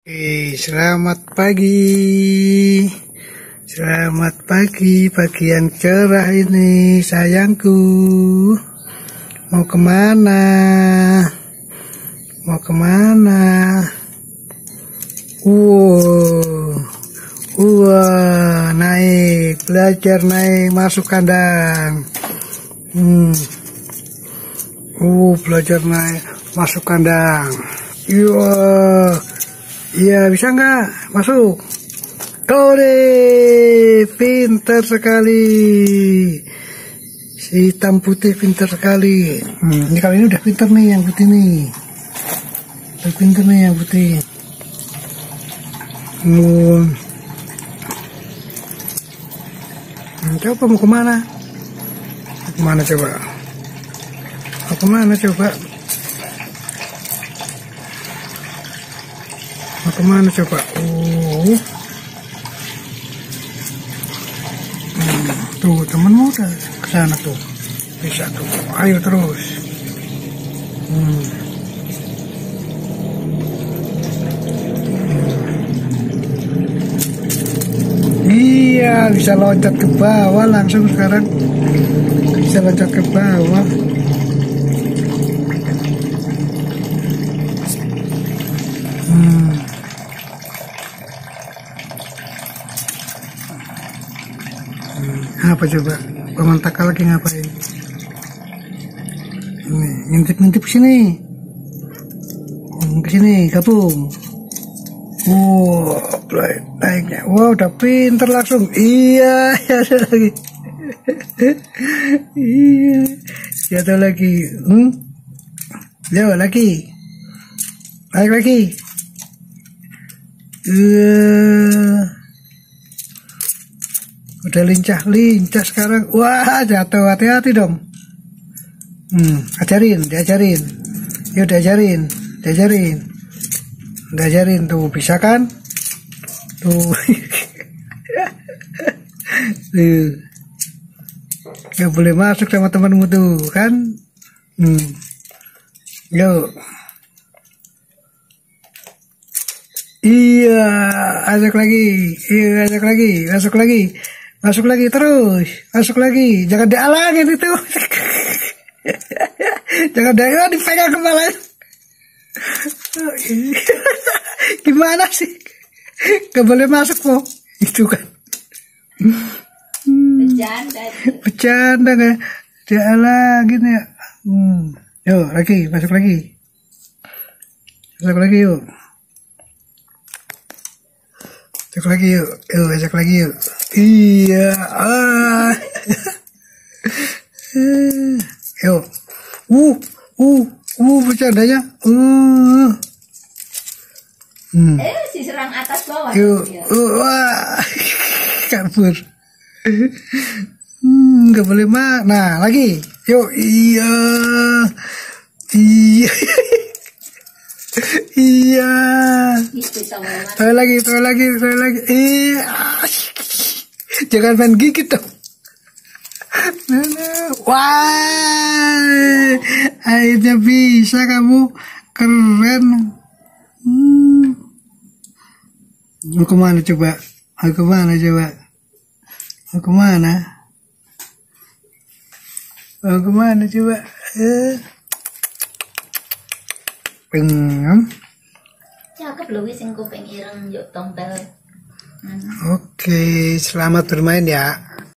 Oke, selamat pagi. Selamat pagi, yang cerah ini, sayangku. Mau ke mana? Mau ke mana? Wow, wow, naik, belajar naik, masuk kandang. Hmm. Uh, belajar naik, masuk kandang. Iya. Iya, bisa nggak? Masuk. Tore, pintar sekali. Si hitam putih pintar sekali. Hmm, ini kali ini udah pintar nih yang putih nih. Udah pintar nih yang putih. Hmm. Hmm, coba mau ke mana? Mau ke mana coba? Mau ke mana coba? Mau ke mana coba? Oh. Hmm, tuh temenmu ke sana tuh. Bisa tuh. Ayo terus. Hmm. Iya, bisa loncat ke bawah langsung sekarang. Bisa loncat ke bawah. Apa coba? Paman Taka lagi ngapain? Ini, ngintip-ngintip sini. Hmm, Ke sini, gabung. Wow, naik- naiknya. Wow, udah pinter langsung. Iya, ada lagi. iya, ada lagi. Hmm? Yo, lagi. Naik lagi. Eh, udah lincah-lincah sekarang. Wah, jatuh. Hati-hati dong. Hmm, ajarin, diajarin. Yuk diajarin, diajarin. Diajarin tuh, bisa kan? Tuh. tuh. Boleh masuk sama temanmu tuh, kan? Hmm. Yuk. Iya, ajak lagi. Iya, ajak lagi. Masuk lagi. Masuk lagi terus. Masuk lagi. Jangan dialangin itu. Jangan dia dipegang kepala. Gimana sih? Gak boleh masuk kok. Itu kan. Bercanda. Bercanda gak? Dialangin ya. Hmm. Yuk, lagi. Masuk lagi. Masuk lagi yuk. Ajak lagi yuk, yuk ajak lagi yuk. Iya, ah. yuk. Uh, uh, uh, bercandanya. Uh. Hmm. Eh, si serang atas bawah. Yuk, Ya. uh, wah, kabur. Hmm, nggak boleh mak. Nah, lagi. Yuk, iya, iya, iya. Itu sama mana? Tahu lagi, tahu lagi, tahu lagi. Iya. Jangan main gigit dong. Wah, akhirnya bisa kamu keren. Hmm. Mau ke mana coba? Mau ke mana coba? Mau ke mana? Mau ke mana coba? Eh. Pengen. Cakep loh wis sing kuping ireng yuk tompel. Oke, selamat bermain ya.